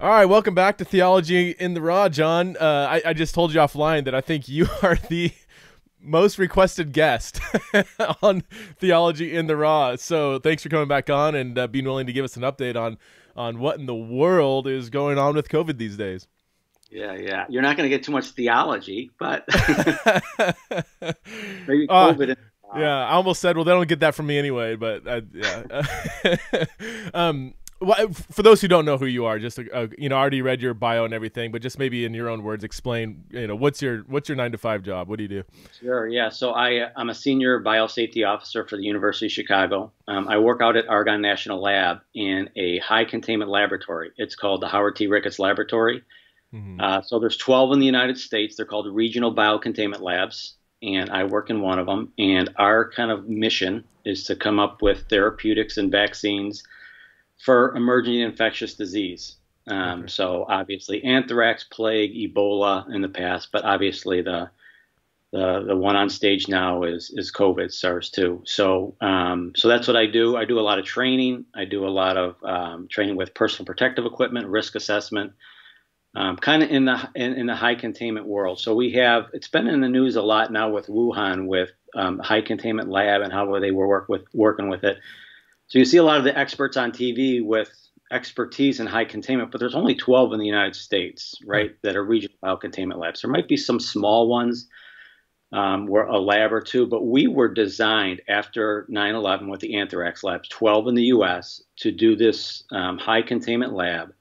All right, welcome back to Theology in the Raw, John. Uh, I, I, just told you offline that I think you are the most requested guest on Theology in the Raw. So thanks for coming back on and uh, being willing to give us an update on on what in the world is going on with COVID these days. Yeah, yeah. You're not going to get too much theology, but maybe uh, COVID. Uh, yeah, I almost said, well, they don't get that from me anyway, but uh, yeah. um, well, for those who don't know who you are, just uh, you know, I already read your bio and everything, but just maybe in your own words, explain. You know, what's your what's your nine to five job? What do you do? Sure. Yeah. So I I'm a senior biosafety officer for the University of Chicago. Um, I work out at Argonne National Lab in a high containment laboratory. It's called the Howard T. Ricketts Laboratory. Mm-hmm. Uh, so there's 12 in the United States. They're called regional biocontainment labs, and I work in one of them. And our kind of mission is to come up with therapeutics and vaccines for emerging infectious disease. Um, okay. So obviously anthrax, plague, Ebola in the past, but obviously the the the one on stage now is is COVID, SARS-2. So um, so that's what I do. I do a lot of training. I do a lot of um, training with personal protective equipment, risk assessment, um, kind of in the in, in, the high containment world. So we have it's been in the news a lot now with Wuhan with um, high containment lab and how they were work with working with it. So you see a lot of the experts on TV with expertise in high containment, but there's only 12 in the United States, right, that are regional biocontainment labs. There might be some small ones um, where a lab or two, but we were designed after 9/11 with the anthrax labs, 12 in the U.S., to do this um, high containment lab,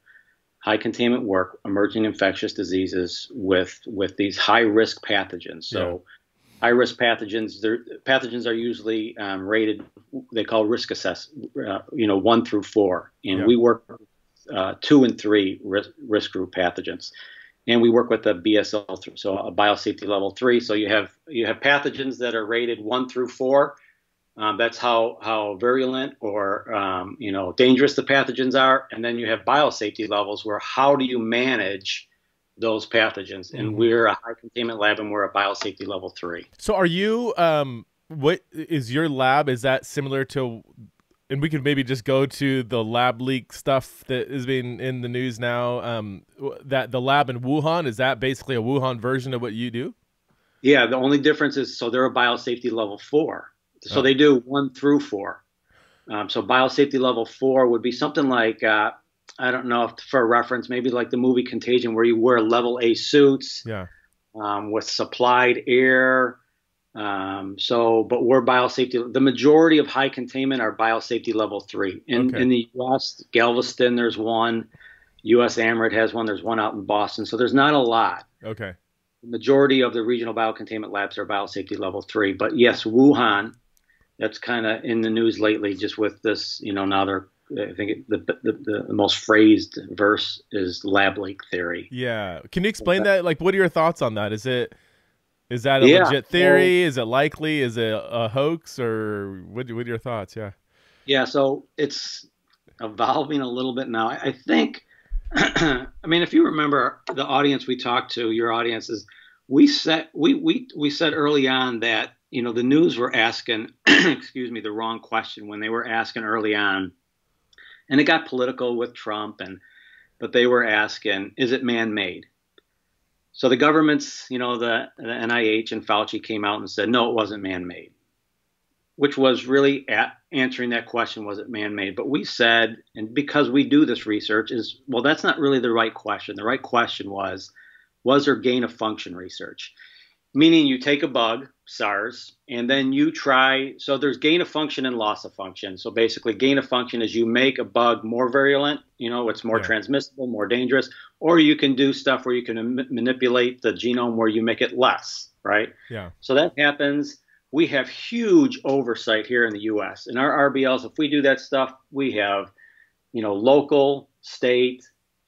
high containment work, emerging infectious diseases with with these high risk pathogens. So. Yeah high risk pathogens. Pathogens are usually um, rated. They call risk assess. Uh, you know, one through four, and yeah. we work uh, two and three risk, risk, group pathogens, and we work with the BSL, so a biosafety level three. So you have you have pathogens that are rated one through four. Um, that's how how virulent or um, you know dangerous the pathogens are, and then you have biosafety levels where how do you manage those pathogens. And mm-hmm. we're a high containment lab and we're a biosafety level three. So are you, um, what is your lab? Is that similar to, and we could maybe just go to the lab leak stuff that is being in the news now. Um, that the lab in Wuhan, is that basically a Wuhan version of what you do? Yeah. The only difference is, so they're a biosafety level four. So oh. they do one through four. Um, so biosafety level four would be something like, uh, I don't know if for reference, maybe like the movie Contagion, where you wear level A suits, yeah, um, with supplied air. Um, so, but we're biosafety. The majority of high containment are biosafety level three. In okay. in the U.S., Galveston, there's one. USAMRIID has one. There's one out in Boston. So there's not a lot. Okay. The majority of the regional biocontainment labs are biosafety level three. But yes, Wuhan, that's kind of in the news lately, just with this. You know, now they're I think the, the, the most phrased verse is lab leak theory. Yeah, can you explain that? Like, what are your thoughts on that? Is it is that a yeah. legit theory? Well, is it likely? Is it a hoax? Or what? What are your thoughts? Yeah. Yeah. So it's evolving a little bit now. I think. I mean, if you remember the audience we talked to, your audience is we said we we we said early on that you know the news were asking, excuse me, the wrong question when they were asking early on and it got political with Trump and but they were asking, is it man-made? So the governments, you know, the, the NIH and Fauci came out and said, no, it wasn't man-made, which was really answering that question, was it man-made? But we said, and because we do this research, is well, that's not really the right question. The right question was, was there gain of function research? Meaning you take a bug, SARS, and then you try. So there's gain of function and loss of function. So basically, gain of function is you make a bug more virulent, you know, it's more yeah. transmissible, more dangerous, or you can do stuff where you can manipulate the genome where you make it less, right? Yeah. So that happens. We have huge oversight here in the U.S. In our RBLs, if we do that stuff, we have, you know, local, state,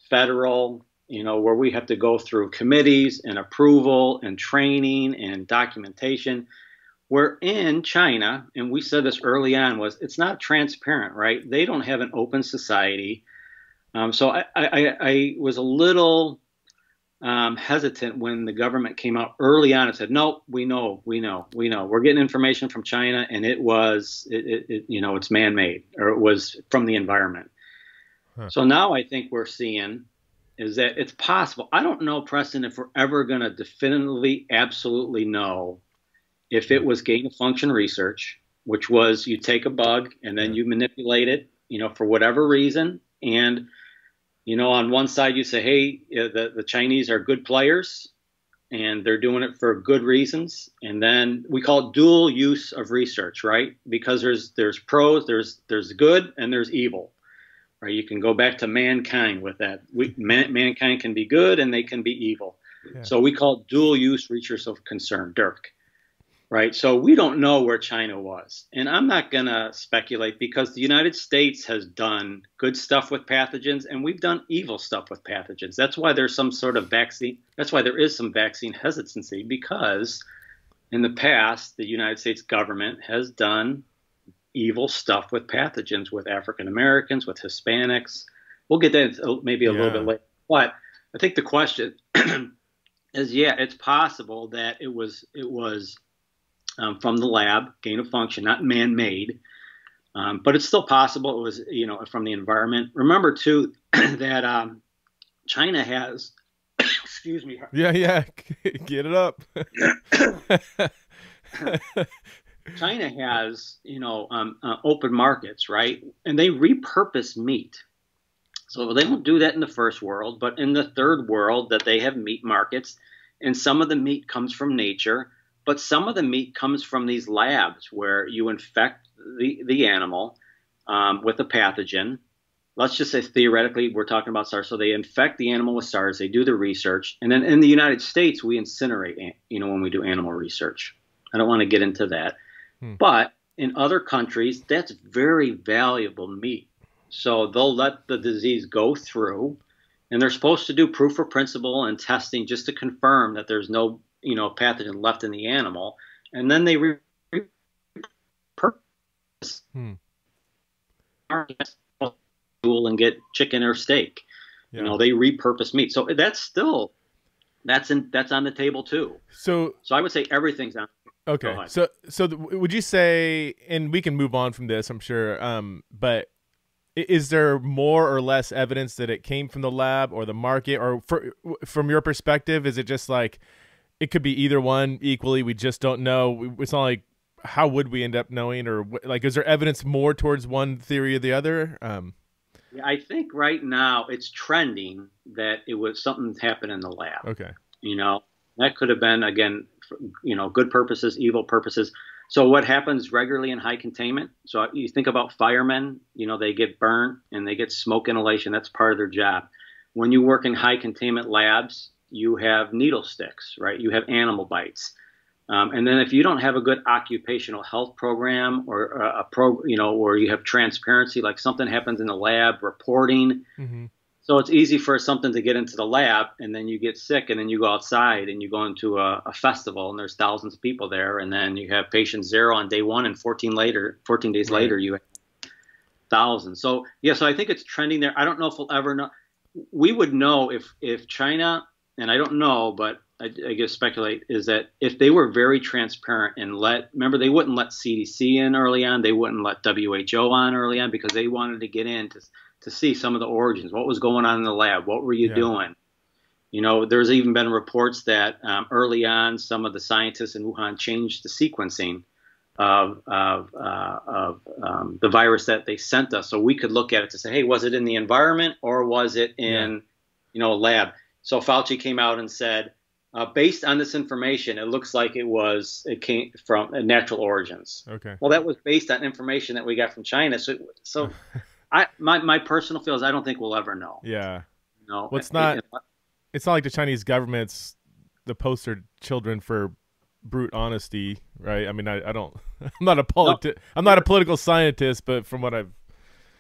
federal, you know, where we have to go through committees and approval and training and documentation. We're in China, and we said this early on, was it's not transparent, right? They don't have an open society. Um, so I, I, I, was a little um, hesitant when the government came out early on and said, "No, we know, we know, we know. We're getting information from China, and it was, it, it, it you know, it's man-made or it was from the environment." Huh. So now I think we're seeing is that it's possible. I don't know, Preston, if we're ever going to definitively, absolutely know if it was gain of function research, which was you take a bug and then you manipulate it, you know, for whatever reason. And, you know, on one side you say, hey, eh, the, the Chinese are good players and they're doing it for good reasons. And then we call it dual use of research, right? Because there's there's pros, there's there's good, and there's evil right? You can go back to mankind with that. We, man, mankind can be good and they can be evil. Yeah. So we call dual use research of concern, DURC, right? So we don't know where China was. And I'm not going to speculate because the United States has done good stuff with pathogens and we've done evil stuff with pathogens. That's why there's some sort of vaccine. That's why there is some vaccine hesitancy because in the past, the United States government has done evil stuff with pathogens with African Americans, with Hispanics. We'll get that maybe a yeah. little bit later. But I think the question is, yeah, it's possible that it was it was um, from the lab, gain of function, not man-made. Um, but it's still possible it was you know from the environment. Remember too that um, China has, excuse me. Yeah, yeah, get it up. China has, you know, um, uh, open markets, right? And they repurpose meat. So they don't do that in the first world, but in the third world, that they have meat markets, and some of the meat comes from nature, but some of the meat comes from these labs where you infect the the animal um, with a pathogen. Let's just say theoretically, we're talking about SARS. So they infect the animal with SARS. They do the research, and then in the United States, we incinerate. You know, when we do animal research. I don't want to get into that. Hmm. But in other countries, that's very valuable meat. So they'll let the disease go through, and they're supposed to do proof of principle and testing just to confirm that there's no, you know, pathogen left in the animal, and then they repurpose hmm. and get chicken or steak. Yeah. You know, they repurpose meat. So that's still that's in that's on the table too. So so I would say everything's on Okay. So so would you say and we can move on from this, I'm sure. Um but is there more or less evidence that it came from the lab or the market or for, from your perspective is it just like it could be either one equally we just don't know it's not like how would we end up knowing or like is there evidence more towards one theory or the other um yeah, I think right now it's trending that it was something happened in the lab. Okay. You know, that could have been again you know, good purposes, evil purposes. So what happens regularly in high containment? So you think about firemen, you know, they get burnt and they get smoke inhalation. That's part of their job. When you work in high containment labs, you have needle sticks, right? You have animal bites. Um, and then if you don't have a good occupational health program or a, a pro, you know, or you have transparency, like something happens in the lab, reporting, mm-hmm. So it's easy for something to get into the lab, and then you get sick, and then you go outside and you go into a, a, festival, and there's thousands of people there, and then you have patient zero on day one, and 14 later, 14 days right. later, you have thousands. So yeah, so I think it's trending there. I don't know if we'll ever know. We would know if if China, and I don't know, but I, I guess speculate is that if they were very transparent and let, remember they wouldn't let CDC in early on, they wouldn't let WHO on early on because they wanted to get in to to see some of the origins. What was going on in the lab? What were you yeah. doing? You know, there's even been reports that um, early on, some of the scientists in Wuhan changed the sequencing of, of, uh, of um, the virus that they sent us, so we could look at it to say, hey, was it in the environment or was it in, yeah. you know, a lab? So Fauci came out and said, uh, based on this information, it looks like it was it came from uh, natural origins. Okay. Well, that was based on information that we got from China. So, so I my my personal feels I don't think we'll ever know. Yeah. No. Well, it's not. It's not like the Chinese government's the poster children for brute honesty, right? I mean, I, I don't. I'm not a politi- no. I'm not a political scientist, but from what I've.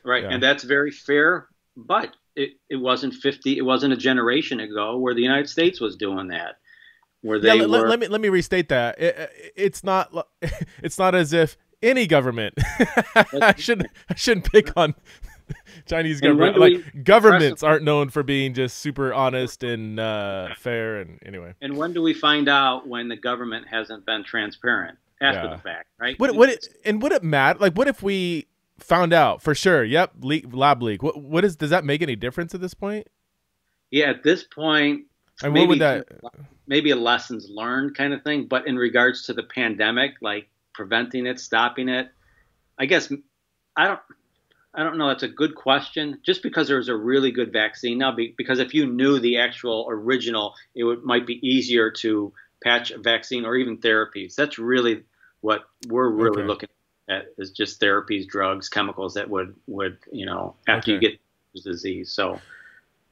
Right, yeah. and that's very fair. But it, it wasn't 50. It wasn't a generation ago where the United States was doing that. Where they yeah, were... let, let me let me restate that. It, it's not. It's not as if any government. I shouldn't I shouldn't pick on Chinese government. Like governments aren't known for being just super honest and uh, fair. And anyway. And when do we find out when the government hasn't been transparent after yeah. the fact, right? What it and would it matter? Like, what if we found out for sure? Yep, leak, lab leak. What what is? Does that make any difference at this point? Yeah, at this point, and maybe, what would that? Maybe a lessons learned kind of thing. But in regards to the pandemic, like preventing it, stopping it, I guess I don't. I don't know. That's a good question. Just because there's a really good vaccine now, because if you knew the actual original, it would, might be easier to patch a vaccine or even therapies. That's really what we're really okay. looking at is just therapies, drugs, chemicals that would would you know after okay. you get the disease. So.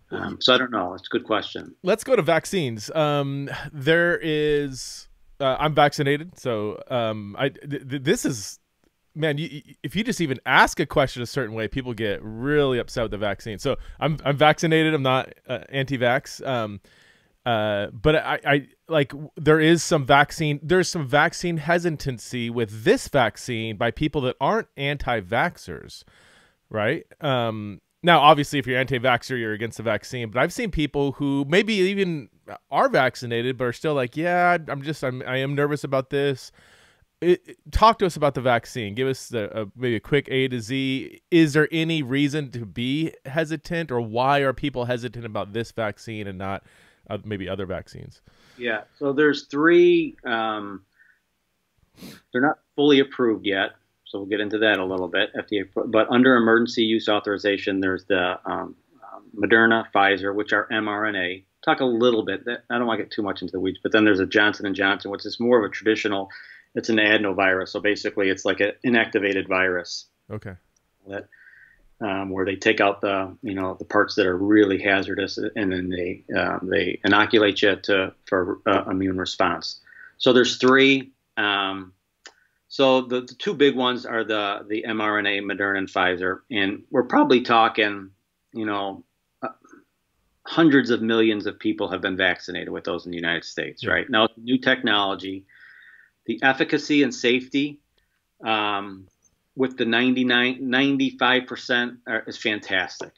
Um, so I don't know. It's a good question. Let's go to vaccines. Um, there is, uh, I'm vaccinated, so um, I th- th- this is man, you, if you just even ask a question a certain way, people get really upset with the vaccine. So I'm I'm vaccinated. I'm not uh, anti-vax. Uh, but I, I like there is some vaccine. There's some vaccine hesitancy with this vaccine by people that aren't anti-vaxxers, right? Um, now, obviously, if you're anti-vaxxer, you're against the vaccine. But I've seen people who maybe even are vaccinated, but are still like, yeah, I'm just I'm I am nervous about this it, talk to us about the vaccine. Give us the, maybe a quick A to Z. Is there any reason to be hesitant, or why are people hesitant about this vaccine and not uh, maybe other vaccines? Yeah, so there's three. Um, they're not fully approved yet, so we'll get into that a little bit. FDA, but under emergency use authorization, there's the um, um Moderna, Pfizer, which are mRNA. Talk a little bit. That I don't want to get too much into the weeds, but then there's a Johnson and Johnson, which is more of a traditional it's an adenovirus. So basically, it's like an inactivated virus. Okay. That um, where they take out the you know the parts that are really hazardous, and then they um, they inoculate you to for uh, immune response. So there's three. Um, so the, the, two big ones are the the mRNA, Moderna, and Pfizer, and we're probably talking, you know, uh, hundreds of millions of people have been vaccinated with those in the United States. Yeah. Right now, new technology the efficacy and safety um, with the 99, 95% are, is fantastic,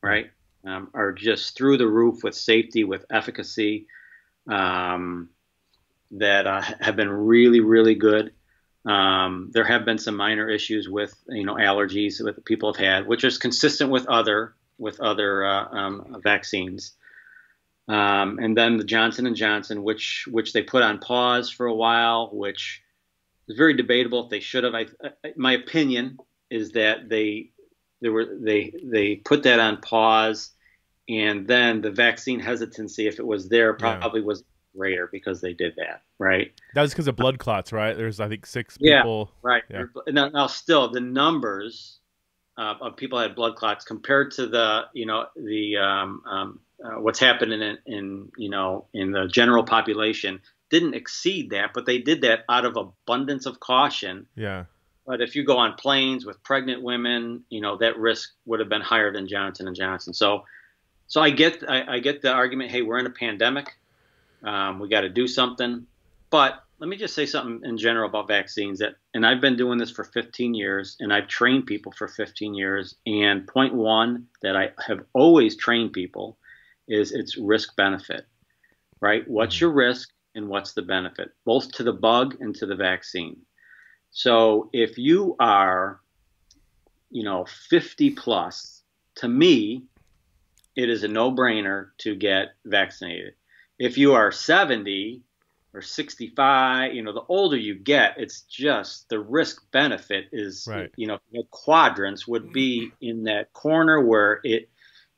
right? Um, are just through the roof with safety, with efficacy um, that uh, have been really, really good. Um, there have been some minor issues with, you know, allergies that people have had, which is consistent with other with other uh, um, vaccines. Um, and then the Johnson and Johnson, which which they put on pause for a while, which is very debatable if they should have. I, my opinion is that they they were they they put that on pause, and then the vaccine hesitancy, if it was there, probably yeah. was greater because they did that, right? That was because of blood clots, right? There's I think six people. Yeah, right. Yeah. Now, now, still the numbers uh, of people had blood clots compared to the you know the um, um, uh, what's happening in, in you know in the general population didn't exceed that, but they did that out of abundance of caution. Yeah. But if you go on planes with pregnant women, you know that risk would have been higher than Johnson and Johnson. So, so I get I, I get the argument. Hey, we're in a pandemic. Um, we got to do something. But let me just say something in general about vaccines. That and I've been doing this for 15 years, and I've trained people for 15 years. And point one that I have always trained people is its risk benefit, right? What's mm-hmm. your risk and what's the benefit, both to the bug and to the vaccine. So if you are, you know, 50 plus, to me, it is a no brainer to get vaccinated. If you are 70 or 65, you know, the older you get, it's just the risk benefit is, right. you know, quadrants would be in that corner where it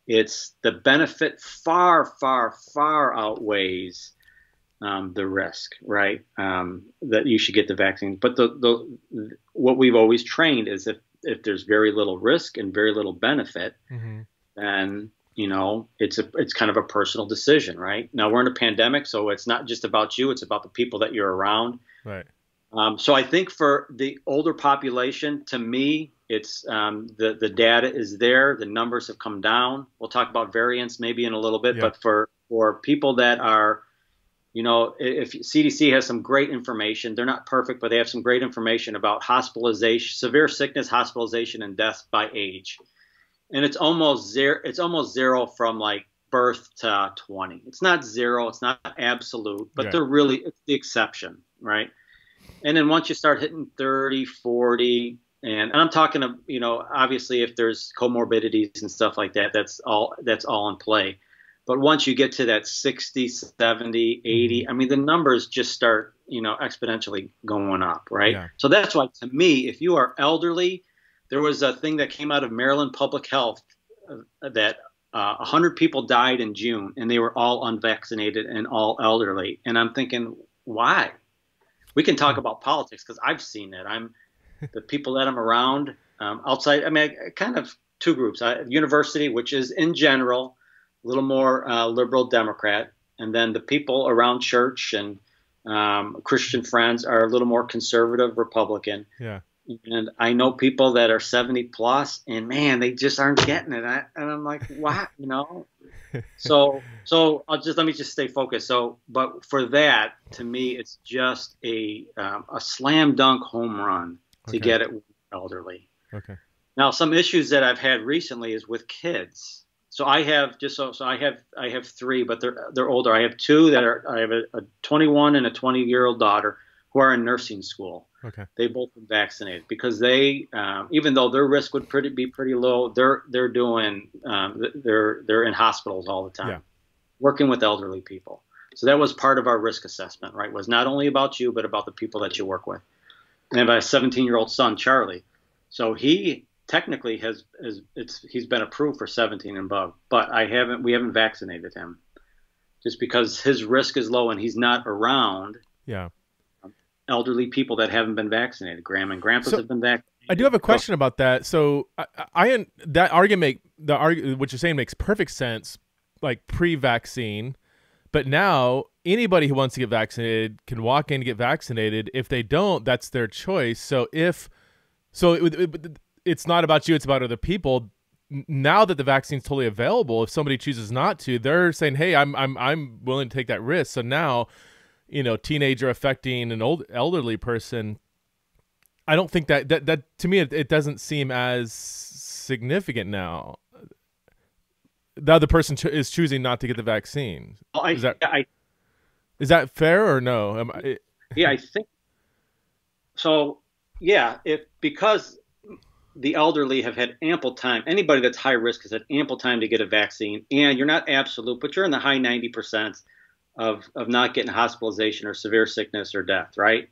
it's the benefit far, far, far outweighs um, the risk, right? Um, that you should get the vaccine. But the, the what we've always trained is if if there's very little risk and very little benefit, mm-hmm. then you know it's a it's kind of a personal decision, right? Now we're in a pandemic, so it's not just about you; it's about the people that you're around. Right. Um, so I think for the older population, to me, it's um, the the data is there. The numbers have come down. We'll talk about variants maybe in a little bit, yeah. but for for people that are, you know, if CDC has some great information, they're not perfect, but they have some great information about hospitalization, severe sickness, hospitalization, and death by age, and it's almost zero. It's almost zero from like birth to 20. It's not zero. It's not absolute, but yeah. they're really it's the exception, right? And then once you start hitting 30, 40, and, and I'm talking to you know obviously if there's comorbidities and stuff like that, that's all that's all in play. But once you get to that 60, 70, 80, mm-hmm. I mean, the numbers just start, you know, exponentially going up, right? Yeah. So that's why, to me, if you are elderly, there was a thing that came out of Maryland Public Health uh, that uh, 100 people died in June and they were all unvaccinated and all elderly. And I'm thinking, why? We can talk about politics because I've seen it. I'm the people that I'm around um, outside. I mean, I, kind of two groups: uh, university, which is in general a little more uh, liberal Democrat, and then the people around church and um, Christian friends are a little more conservative Republican. Yeah. And I know people that are 70 plus, and man, they just aren't getting it. I, and I'm like, what? You know. so, so I'll just let me just stay focused. So, but for that, to me, it's just a um, a slam dunk home run to okay. get it elderly. Okay. Now, some issues that I've had recently is with kids so I have just so so I have I have three, but they're they're older. I have two that are I have a, a 21 and a 20 year old daughter who are in nursing school. Okay. They both been vaccinated because they, um, even though their risk would pretty be pretty low, they're they're doing um, they're they're in hospitals all the time, yeah. working with elderly people. So that was part of our risk assessment, right? Was not only about you, but about the people that you work with. And I have a 17 year old son, Charlie. So he technically has, has it's he's been approved for 17 and above, but I haven't we haven't vaccinated him just because his risk is low and he's not around. Yeah. Elderly people that haven't been vaccinated. Grandma and grandpas so, have been vaccinated. I do have a question about that. So I, I that argument the arg what you're saying makes perfect sense, like pre-vaccine, but now anybody who wants to get vaccinated can walk in and get vaccinated. If they don't, that's their choice. So if so, it, it, it's not about you; it's about other people. Now that the vaccine's totally available, if somebody chooses not to, they're saying, "Hey, I'm I'm I'm willing to take that risk." So now, you know, teenager affecting an old elderly person. I don't think that that that to me it, it doesn't seem as significant now. The other person cho- is choosing not to get the vaccine. Well, I, is that I, is that fair or no? I, yeah, I think so. Yeah, if because the elderly have had ample time. Anybody that's high risk has had ample time to get a vaccine, and you're not absolute, but you're in the high 90 percent of of not getting hospitalization or severe sickness or death, right?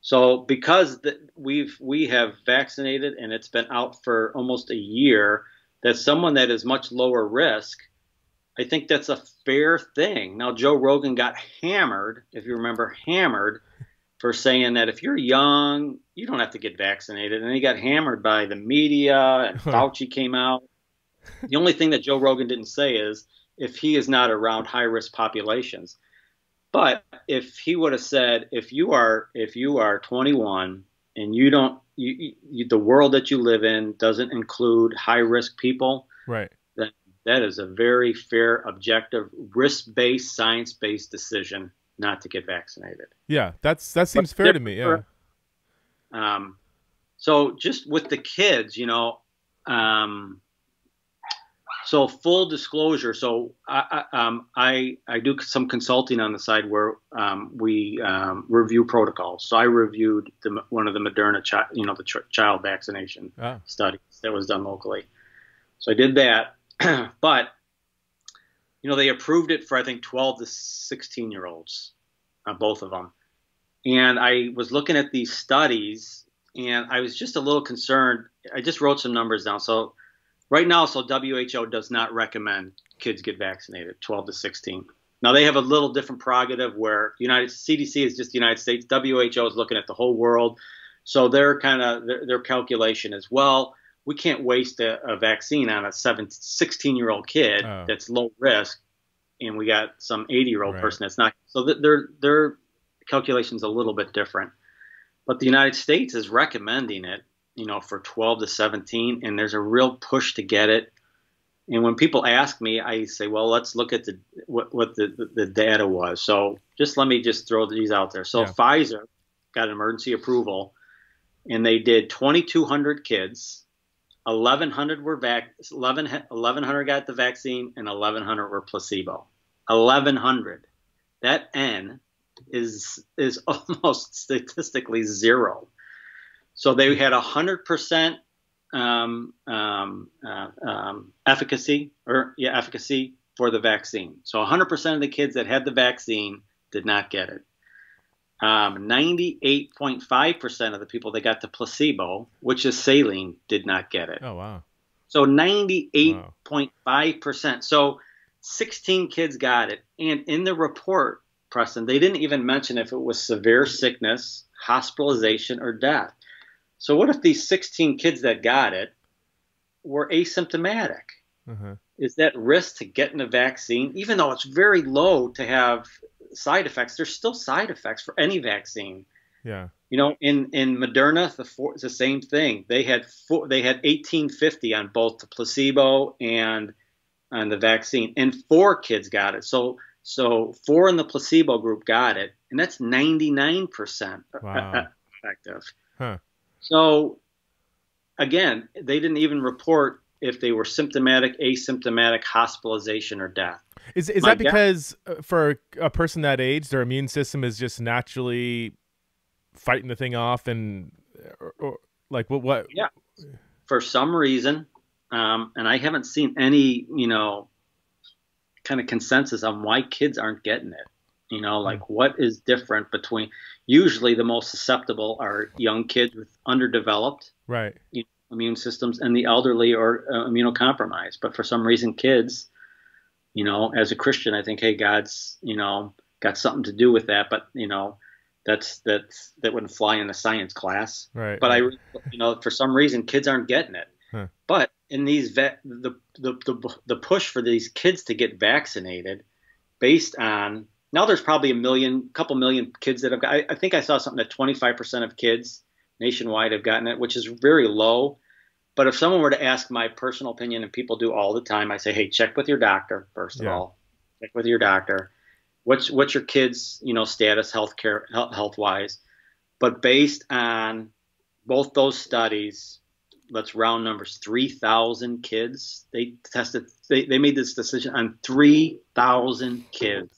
So because the, we've we have vaccinated and it's been out for almost a year, that someone that is much lower risk, I think that's a fair thing. Now Joe Rogan got hammered, if you remember, hammered for saying that if you're young, you don't have to get vaccinated. And he got hammered by the media, and Fauci came out. The only thing that Joe Rogan didn't say is if he is not around high risk populations. But if he would have said, if you are if you are 21 and you don't, you, you, the world that you live in doesn't include high risk people, right? Then that is a very fair, objective, risk based, science based decision not to get vaccinated. Yeah, that's that seems but fair to me. Yeah. Um, so just with the kids, you know, um, so full disclosure. So I, I, um, I, I do some consulting on the side where um, we um, review protocols. So I reviewed the, one of the Moderna, chi- you know, the ch- child vaccination ah. studies that was done locally. So I did that, but you know, they approved it for I think 12 to 16 year olds, uh, both of them. And I was looking at these studies, and I was just a little concerned. I just wrote some numbers down. So right now, so WHO does not recommend kids get vaccinated, 12 to 16. Now they have a little different prerogative where United CDC is just the United States, WHO is looking at the whole world. So their kind of their, their calculation as well we can't waste a, a vaccine on a seven, 16 year old kid oh. that's low risk, and we got some 80 year old right. person that's not. So their their calculation's a little bit different. But the United States is recommending it, you know, for 12 to 17, and there's a real push to get it. And when people ask me, I say, well, let's look at the what, what the, the, the data was. So just let me just throw these out there. So yeah. Pfizer got an emergency approval, and they did 2,200 kids 1,100 were vac 11, 1,100 got the vaccine and 1,100 were placebo. 1,100. That N is is almost statistically zero. So they had 100% um, um, uh, um, efficacy, or yeah, efficacy for the vaccine. So 100% of the kids that had the vaccine did not get it. Um, 98.5% of the people that got the placebo, which is saline, did not get it. Oh, wow. So 98.5%. So 16 kids got it. And in the report, Preston, they didn't even mention if it was severe sickness, hospitalization, or death. So what if these 16 kids that got it were asymptomatic? Uh-huh. Is that risk to getting a vaccine, even though it's very low to have side effects, there's still side effects for any vaccine. Yeah. You know, in in Moderna, the four, the same thing. They had four, they had 1850 on both the placebo and on the vaccine, and four kids got it. So so four in the placebo group got it, and that's 99 percent Wow. effective. Huh. So again, they didn't even report if they were symptomatic, asymptomatic, hospitalization, or death. Is is My that because uh, for a person that age, their immune system is just naturally fighting the thing off, and or, or like what what? Yeah. for some reason, um, and I haven't seen any, you know, kind of consensus on why kids aren't getting it. You know, like what is different between? Usually, the most susceptible are young kids with underdeveloped Right. you know, immune systems and the elderly or uh, immunocompromised. But for some reason, kids, you know, as a Christian, I think, hey, God's, you know, got something to do with that. But you know, that's that's that wouldn't fly in a science class. Right. But I, you know, for some reason, kids aren't getting it. Huh. But in these vet, the, the the the push for these kids to get vaccinated, based on now, there's probably a million, couple million kids that have got. I, I think I saw something that 25% of kids nationwide have gotten it, which is very low. But if someone were to ask my personal opinion, and people do all the time, I say, hey, check with your doctor first of Yeah. all. Check with your doctor. What's what's your kids, you know, status, health care, health wise. But based on both those studies, let's round numbers, 3,000 kids. They tested, they, they made this decision on 3,000 kids.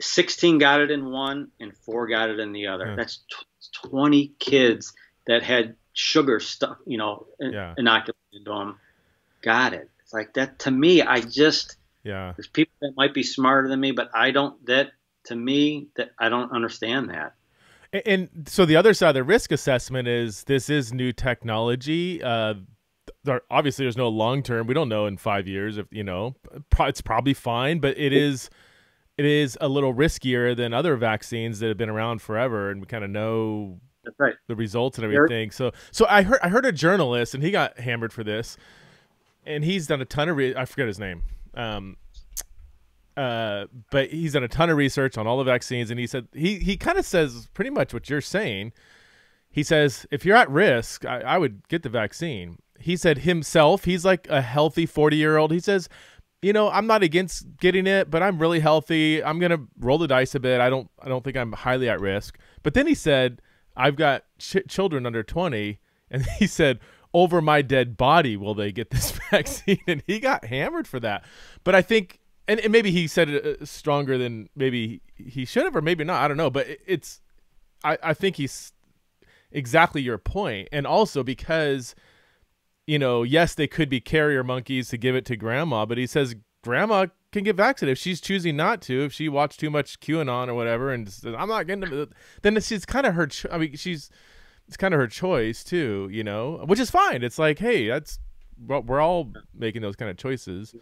16 got it in one and four got it in the other. Yeah. That's tw 20 kids that had sugar stuff, you know, Yeah. inoculated into them. Got it. It's like that to me, I just, Yeah. there's people that might be smarter than me, but I don't, that to me, that I don't understand that. And, and so the other side of the risk assessment is this is new technology. Uh, there, obviously, there's no long term. We don't know in five years if you know. It's probably fine, but it is it is a little riskier than other vaccines that have been around forever, and we kind of know That's right. the results and everything. So so I heard I heard a journalist and he got hammered for this, and he's done a ton of re- I forget his name. Um, uh, but he's done a ton of research on all the vaccines, and he said he he kind of says pretty much what you're saying. He says if you're at risk, I, I would get the vaccine. He said himself, he's like a healthy 40 year old. He says, you know, I'm not against getting it, but I'm really healthy. I'm gonna roll the dice a bit. I don't I don't think I'm highly at risk. But then he said, I've got ch- children under 20, and he said, over my dead body will they get this vaccine, and he got hammered for that. But I think, and, and maybe he said it uh, stronger than maybe he should have, or maybe not. I don't know. But it- it's, I I think he's exactly your point, and also because you know, yes, they could be carrier monkeys to give it to grandma, but he says grandma can get vaccinated if she's choosing not to. If she watched too much QAnon or whatever, and says, I'm not getting them, then it's, it's kind of her. Cho- I mean, she's it's kind of her choice too, you know, which is fine. It's like, hey, that's well, we're all making those kind of choices.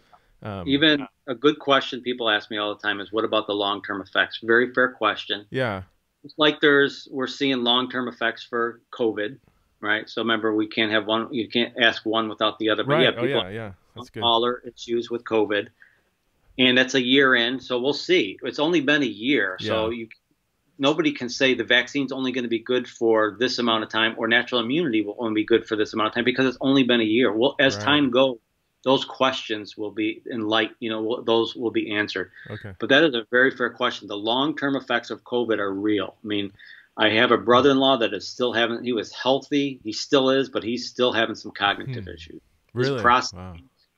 Um, Even a good question people ask me all the time is, what about the long term effects? Very fair question. yeah, It's like there's we're seeing long term effects for COVID, right? So remember, we can't have one. You can't ask one without the other. But right. yeah, oh people yeah, yeah, that's good. smaller issues with COVID, and that's a year in. So we'll see. It's only been a year, so you nobody can say the vaccine's only going to be good for this amount of time, or natural immunity will only be good for this amount of time because it's only been a year. Well, as Right. time goes, those questions will be in light. You know, those will be answered. Okay. But that is a very fair question. The long term effects of COVID are real. I mean, I have a brother in law that is still having, he was healthy, he still is, but he's still having some cognitive Hmm. issues. His Really? Wow.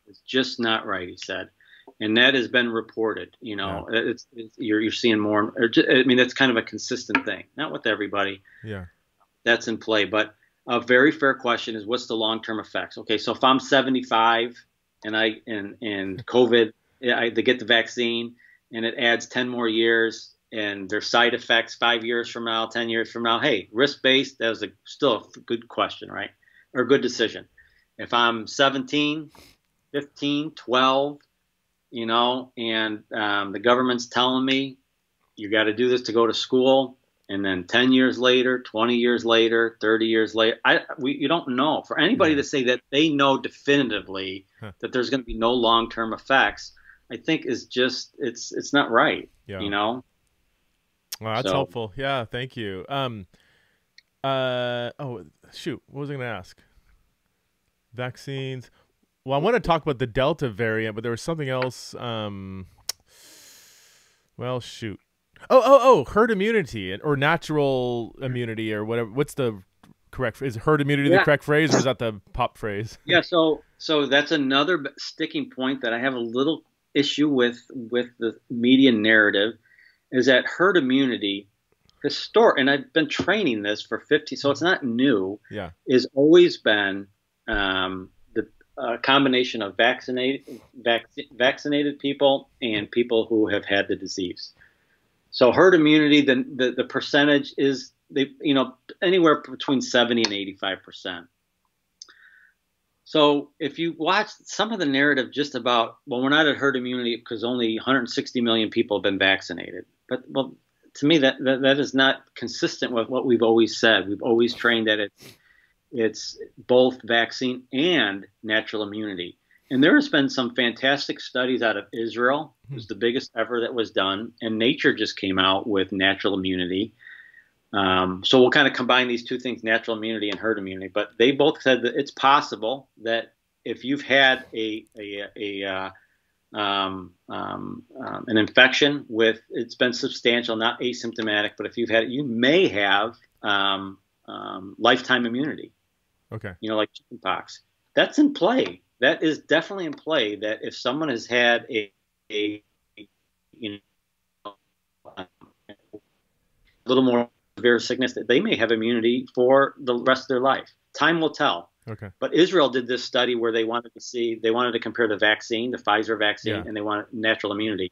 is just not right, he said. And that has been reported. You know, it's, it's you're, you're seeing more. Or ju- I mean, that's kind of a consistent thing. Not with everybody Yeah. that's in play. But a very fair question is what's the long term effects? Okay, so if I'm 75 and I and and COVID I, they get the vaccine and it adds 10 more years and their side effects five years from now, 10 years from now. Hey, risk based, that was a, still a good question, right? Or good decision. If I'm 17, 15, 12, you know, and um, the government's telling me you got to do this to go to school, and then 10 years later, 20 years later, 30 years later, I, we, you don't know. For anybody to say that they know definitively huh. that there's going to be no long term effects, I think is just it's it's not right. Yeah. You know. Well, that's so. helpful. Yeah, thank you. Um, uh, oh shoot, what was I going to ask? Vaccines. Well, I want to talk about the Delta variant, but there was something else. Um, well, shoot. Oh, oh, oh, herd immunity or natural immunity or whatever. What's the correct? Is herd immunity yeah. the correct phrase, or is that the pop phrase? Yeah. So, so that's another sticking point that I have a little issue with with the media narrative is that herd immunity historic and I've been training this for 50 so it's not new yeah is always been um, uh, combination of vaccinated vac- vaccinated people and people who have had the disease so herd immunity the, the, the percentage is they you know anywhere between 70 and 85 percent so if you watch some of the narrative just about, well, we're not at herd immunity because only 160 million people have been vaccinated. But well, to me, that, that, that is not consistent with what we've always said. We've always trained that it's it's both vaccine and natural immunity. And there has been some fantastic studies out of Israel. It was the biggest ever that was done. And Nature just came out with natural immunity. Um, so we'll kind of combine these two things, natural immunity and herd immunity. But they both said that it's possible that if you've had a, a, a uh, um, um, um, an infection with it's been substantial, not asymptomatic, but if you've had it, you may have um, um, lifetime immunity. Okay. You know, like chickenpox. That's in play. That is definitely in play. That if someone has had a, a you know a little more severe sickness that they may have immunity for the rest of their life. Time will tell. Okay. But Israel did this study where they wanted to see they wanted to compare the vaccine, the Pfizer vaccine, yeah. and they wanted natural immunity.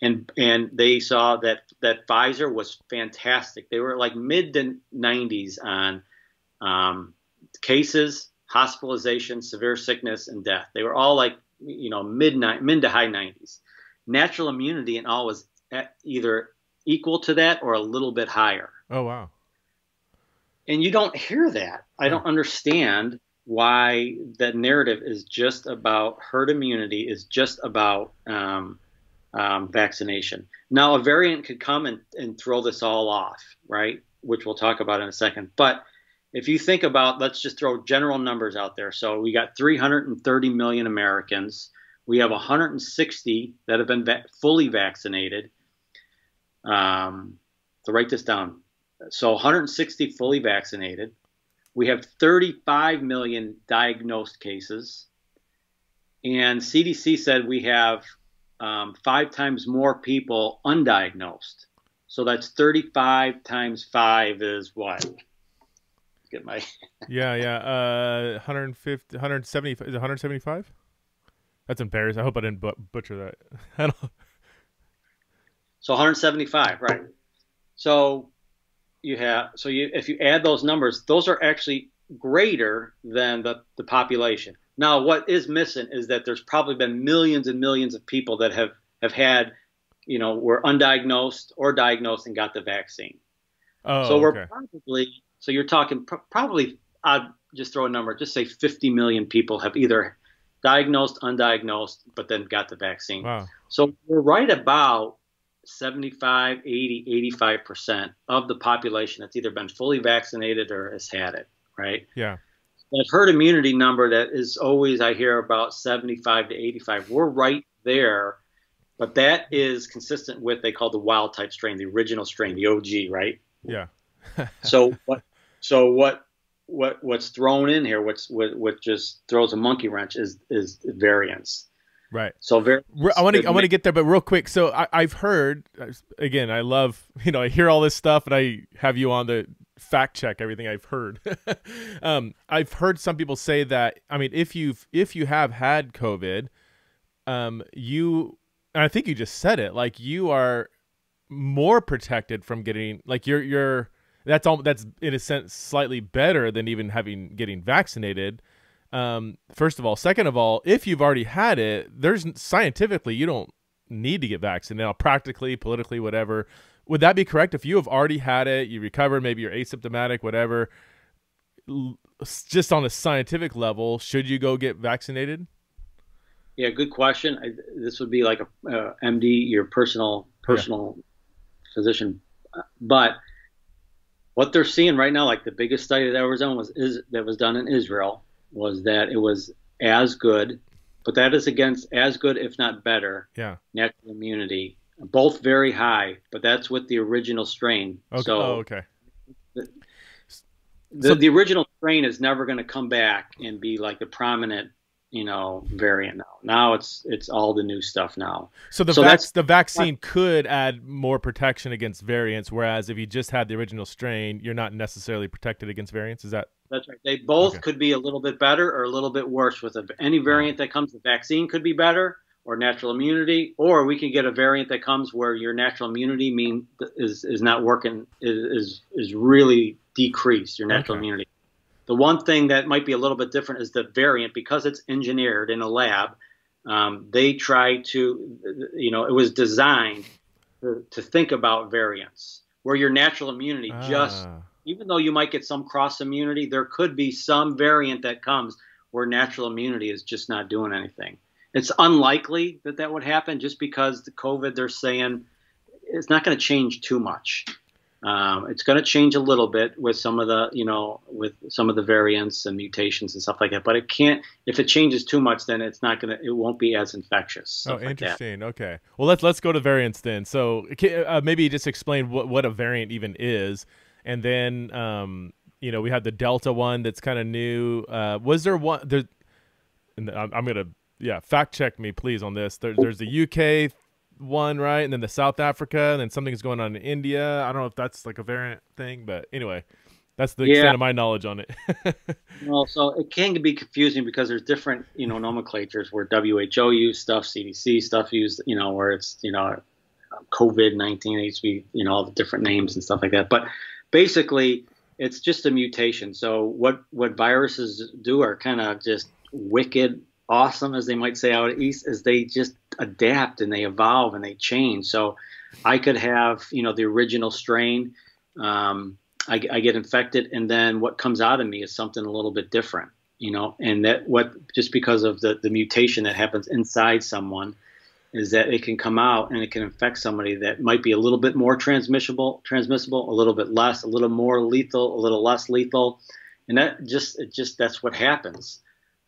And and they saw that that Pfizer was fantastic. They were like mid to 90s on um, cases, hospitalization, severe sickness, and death. They were all like you know mid mid to high 90s. Natural immunity and all was either equal to that or a little bit higher. Oh wow. And you don't hear that. I don't understand why that narrative is just about herd immunity, is just about um, um, vaccination. Now, a variant could come and, and throw this all off, right? Which we'll talk about in a second. But if you think about, let's just throw general numbers out there. So we got 330 million Americans. We have 160 that have been va- fully vaccinated. Um, write this down. So 160 fully vaccinated. We have 35 million diagnosed cases. And CDC said we have um, five times more people undiagnosed. So that's 35 times five is what? Get my. yeah, yeah. Uh, 150, 170, is it 175? That's embarrassing. I hope I didn't butcher that. I don't. So 175, right? So you have so you if you add those numbers, those are actually greater than the, the population. Now, what is missing is that there's probably been millions and millions of people that have have had, you know, were undiagnosed or diagnosed and got the vaccine. Oh, so we're okay. probably so you're talking pr- probably I'd just throw a number, just say 50 million people have either diagnosed, undiagnosed, but then got the vaccine. Wow. So we're right about 75, 80, 85% of the population that's either been fully vaccinated or has had it, right? Yeah. That herd immunity number that is always, I hear about 75 to 85, we're right there. But that is consistent with they call the wild type strain, the original strain, the OG, right? Yeah. so what? So what? What? What's thrown in here? What's what? What just throws a monkey wrench is is variants. Right. So very. I want to I want to get there, but real quick. So I, I've heard again. I love you know I hear all this stuff, and I have you on the fact check everything I've heard. um, I've heard some people say that. I mean, if you've if you have had COVID, um, you and I think you just said it. Like you are more protected from getting like you're you're that's all that's in a sense slightly better than even having getting vaccinated. Um, first of all, second of all, if you've already had it, there's scientifically you don't need to get vaccinated. Now, practically, politically, whatever. Would that be correct? If you have already had it, you recovered, maybe you're asymptomatic, whatever. Just on a scientific level, should you go get vaccinated? Yeah, good question. I, this would be like a uh, MD, your personal personal yeah. physician, but what they're seeing right now, like the biggest study that was done was is that was done in Israel, was that it was as good, but that is against as good, if not better, yeah, natural immunity. Both very high, but that's with the original strain. Okay. So, oh, okay. The, the, so, the original strain is never going to come back and be like the prominent you know variant now. Now it's it's all the new stuff now. So the so vac- the vaccine could add more protection against variants, whereas if you just had the original strain, you're not necessarily protected against variants. Is that? That's right. They both okay. could be a little bit better or a little bit worse. With a, any variant that comes, the vaccine could be better or natural immunity, or we can get a variant that comes where your natural immunity mean is is not working is is really decreased your natural okay. immunity. The one thing that might be a little bit different is the variant because it's engineered in a lab. Um, they try to, you know, it was designed to, to think about variants where your natural immunity ah. just, even though you might get some cross immunity, there could be some variant that comes where natural immunity is just not doing anything. It's unlikely that that would happen just because the COVID, they're saying it's not going to change too much. Um, it's going to change a little bit with some of the, you know, with some of the variants and mutations and stuff like that. But it can't. If it changes too much, then it's not going to. It won't be as infectious. Oh, interesting. Like okay. Well, let's let's go to variants then. So uh, maybe just explain what what a variant even is, and then um, you know we have the Delta one that's kind of new. Uh, was there one there? I'm, I'm gonna yeah fact check me please on this. There, there's the UK one, right? And then the South Africa, and then something's going on in India. I don't know if that's like a variant thing, but anyway, that's the yeah. extent of my knowledge on it. well, so it can be confusing because there's different, you know, nomenclatures where WHO use stuff, CDC stuff used, you know, where it's, you know, COVID 19, HB, you know, all the different names and stuff like that. But basically, it's just a mutation. So what what viruses do are kind of just wicked awesome, as they might say out east, is they just adapt and they evolve and they change. So I could have, you know, the original strain. Um, I, I, get infected, and then what comes out of me is something a little bit different, you know. And that what just because of the the mutation that happens inside someone is that it can come out and it can infect somebody that might be a little bit more transmissible, transmissible, a little bit less, a little more lethal, a little less lethal, and that just it just that's what happens.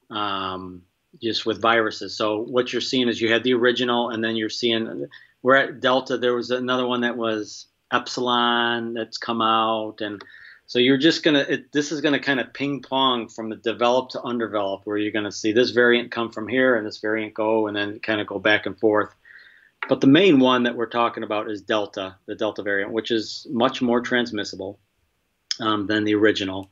Um, just with viruses. So what you're seeing is you had the original, and then you're seeing we're at Delta. There was another one that was Epsilon that's come out, and so you're just gonna. It, this is gonna kind of ping pong from the developed to undeveloped, where you're gonna see this variant come from here and this variant go, and then kind of go back and forth. But the main one that we're talking about is Delta, the Delta variant, which is much more transmissible um, than the original.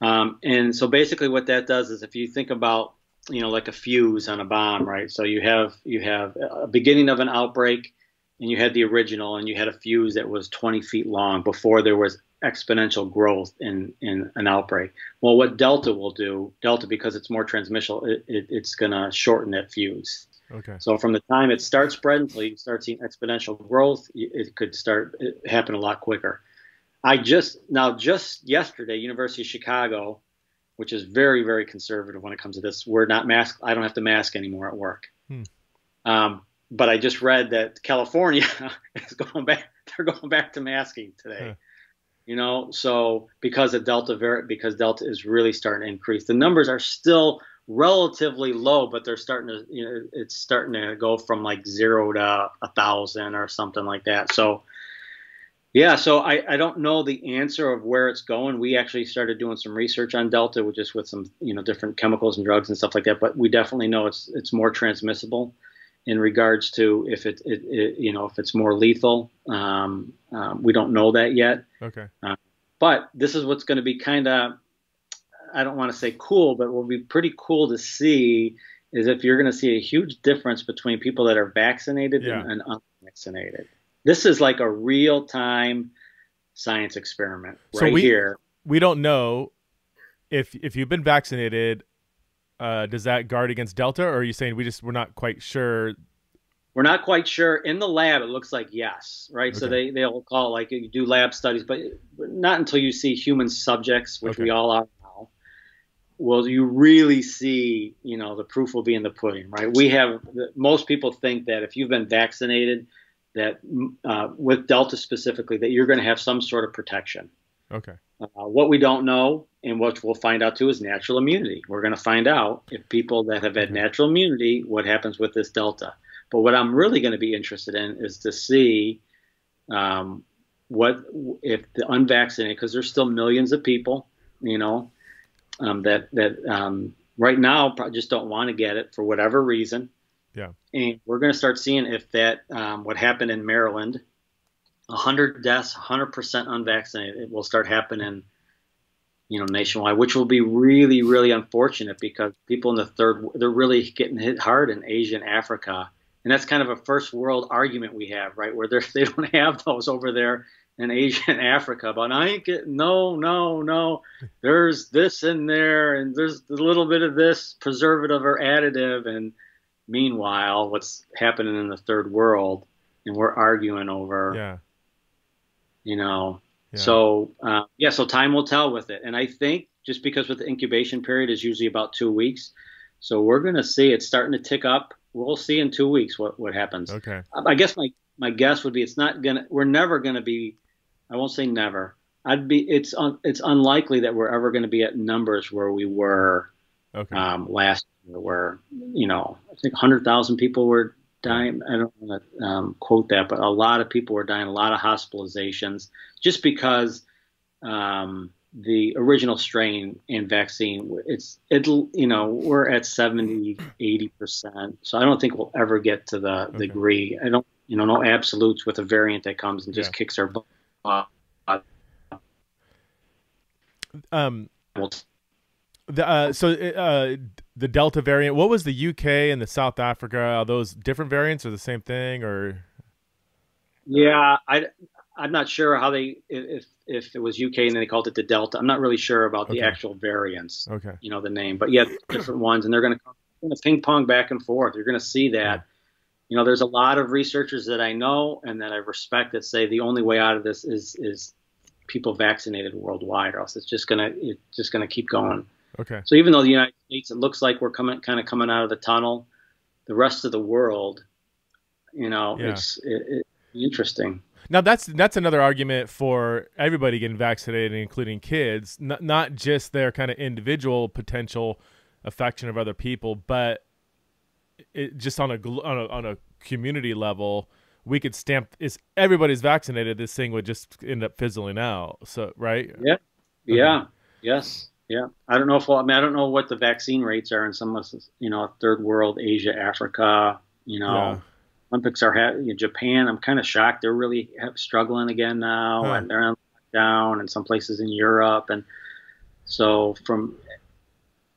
Um, and so basically, what that does is if you think about you know like a fuse on a bomb right? So you have you have a beginning of an outbreak and you had the original and you had a fuse that was 20 feet long before there was exponential growth in in an outbreak. Well what delta will do delta because it's more transmissible it, it, it's going to shorten that fuse. Okay. So from the time it starts spreading until you start seeing exponential growth it could start it happen a lot quicker. I just now just yesterday university of chicago which is very, very conservative when it comes to this. We're not mask. I don't have to mask anymore at work. Hmm. Um, but I just read that California is going back. They're going back to masking today. Huh. You know, so because of Delta variant, because Delta is really starting to increase. The numbers are still relatively low, but they're starting to, you know, it's starting to go from like zero to a thousand or something like that. So yeah, so I, I don't know the answer of where it's going. We actually started doing some research on Delta, which is with some you know different chemicals and drugs and stuff like that. But we definitely know it's it's more transmissible in regards to if it, it, it you know if it's more lethal. Um, um, we don't know that yet. Okay. Uh, but this is what's going to be kind of I don't want to say cool, but will be pretty cool to see is if you're going to see a huge difference between people that are vaccinated Yeah. and, and unvaccinated. This is like a real time science experiment So right we- here. We don't know if if you've been vaccinated. Uh, does that guard against Delta, or are you saying we just we're not quite sure? We're not quite sure. In the lab, it looks like yes, right? So they they'll call like you do lab studies, but not until you see human subjects, which Okay. we all are now. Will you really see? You know, the proof will be in the pudding, right? We have most people think that if you've been vaccinated, that uh, with Delta specifically, that you're going to have some sort of protection. Okay. Uh, what we don't know, and what we'll find out too, is natural immunity. We're going to find out if people that have had natural immunity, what happens with this Delta. But what I'm really going to be interested in is to see um, what if the unvaccinated, because there's still millions of people, you know, um, that that um, right now just don't want to get it for whatever reason. And we're going to start seeing if that um, what happened in Maryland 100 deaths, 100% unvaccinated. It will start happening, you know, nationwide, which will be really, really unfortunate because people in the third, they're really getting hit hard in Asia and Africa. And that's kind of a first world argument we have, right? Where they don't have those over there in Asia and Africa. But I ain't getting, no, no, no. There's this in there and there's a little bit of this preservative or additive. And meanwhile, what's happening in the third world, and we're arguing over Yeah. you know. Yeah. So uh, yeah, so time will tell with it, and I think just because with the incubation period is usually about two weeks, so we're going to see it's starting to tick up. We'll see in two weeks what what happens. Okay. I guess my my guess would be it's not gonna. We're never going to be. I won't say never. I'd be. It's un, it's unlikely that we're ever going to be at numbers where we were Okay. um, last year, where you know I think 100,000 people were dying. I don't want to um, quote that, but a lot of people were dying, a lot of hospitalizations, just because um, the original strain and vaccine, it's it you know we're at 70, 80 percent. So I don't think we'll ever get to the Okay. degree. I don't you know no absolutes with a variant that comes and just Yeah. kicks our butt. um. Well, The, uh, so uh, the Delta variant. What was the UK and the South Africa? Are those different variants or the same thing? Or Yeah, I, I'm not sure how they if if it was UK and then they called it the Delta. I'm not really sure about the Okay. actual variants, okay. you know, the name. But yeah, different ones, and they're going to ping pong back and forth. You're going to see that. Yeah. You know, there's a lot of researchers that I know and that I respect that say the only way out of this is is people vaccinated worldwide, or else it's just gonna it's just gonna keep going. Okay. So even though the United States, it looks like we're coming kind of coming out of the tunnel, the rest of the world, you know, Yeah. it's it, it, interesting. Now that's that's another argument for everybody getting vaccinated, including kids. Not not just their kind of individual potential affection of other people, but it just on a on a on a community level, we could stamp is everybody's vaccinated. This thing would just end up fizzling out. So right? Yeah. Yeah. Yes. Yeah. I don't know if well, I mean I don't know what the vaccine rates are in some of this, you know third world Asia, Africa. You know, Yeah. Olympics are ha- Japan. I'm kind of shocked they're really struggling again now, Huh. and they're on lockdown, and some places in Europe, and so from,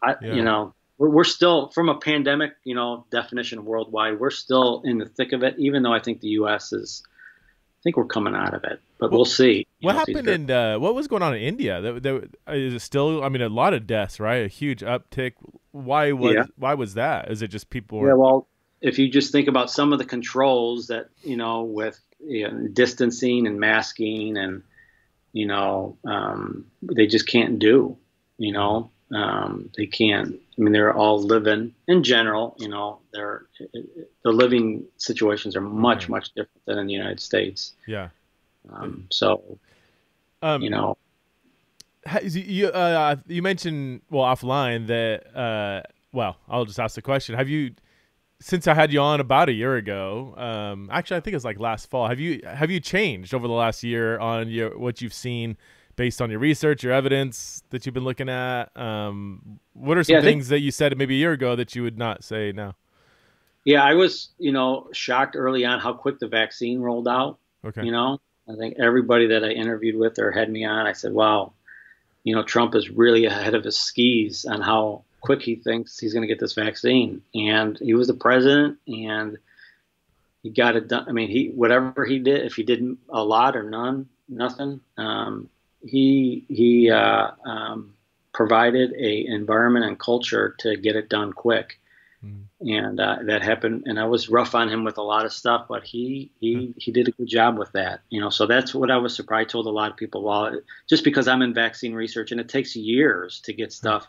I Yeah. you know. We're, we're still from a pandemic, you know, definition worldwide. We're still in the thick of it, even though I think the U.S. is. I think we're coming out of it, but Well, we'll see. You What know, happened in uh, what was going on in India? That, that, is it still? I mean, a lot of deaths, right? A huge uptick. Why was Yeah. why was that? Is it just people? Were, Yeah, well, if you just think about some of the controls that you know with you know, distancing and masking, and you know, um, they just can't do. You know, um, they can't. I mean, they're all living in general. You know, they're the living situations are much Okay. much different than in the United States. yeah. Um, so Um, you know, You you, uh, you mentioned well offline that uh, well I'll just ask the question. Have you since I had you on about a year ago? Um, actually, I think it's like last fall. Have you have you changed over the last year on your what you've seen based on your research, your evidence that you've been looking at? Um, what are some Yeah, I think- things that you said maybe a year ago that you would not say now? yeah, I was you know shocked early on how quick the vaccine rolled out. Okay. You know, I think everybody that I interviewed with or had me on, I said, wow, you know, Trump is really ahead of his skis on how quick he thinks he's going to get this vaccine. And he was the president, and he got it done. I mean, he whatever he did, if he did a lot or none, nothing, um, he he uh, um, provided a environment and culture to get it done quick. Mm. And uh, that happened, and I was rough on him with a lot of stuff, but he he mm. he did a good job with that, you know. So that's what I was surprised. I told a lot of people, well, just because I'm in vaccine research, and it takes years to get stuff,